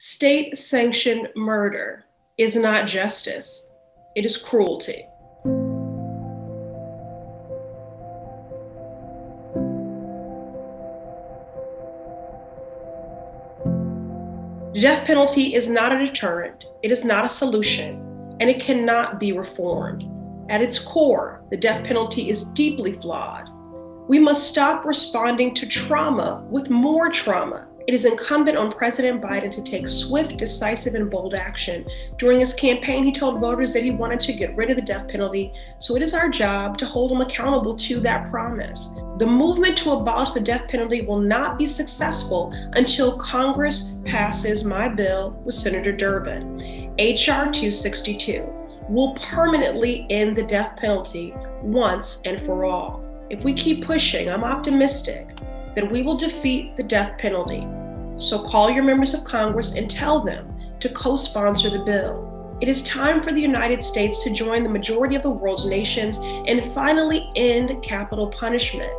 State sanctioned murder is not justice, it is cruelty. The death penalty is not a deterrent, it is not a solution, and it cannot be reformed. At its core, the death penalty is deeply flawed. We must stop responding to trauma with more trauma it is incumbent on President Biden to take swift, decisive, and bold action. During his campaign, he told voters that he wanted to get rid of the death penalty, so it is our job to hold him accountable to that promise. The movement to abolish the death penalty will not be successful until Congress passes my bill with Senator Durbin, H.R. 262 will permanently end the death penalty once and for all. If we keep pushing, I'm optimistic that we will defeat the death penalty. So call your members of Congress and tell them to co sponsor the bill. It is time for the United States to join the majority of the world's nations and finally end capital punishment.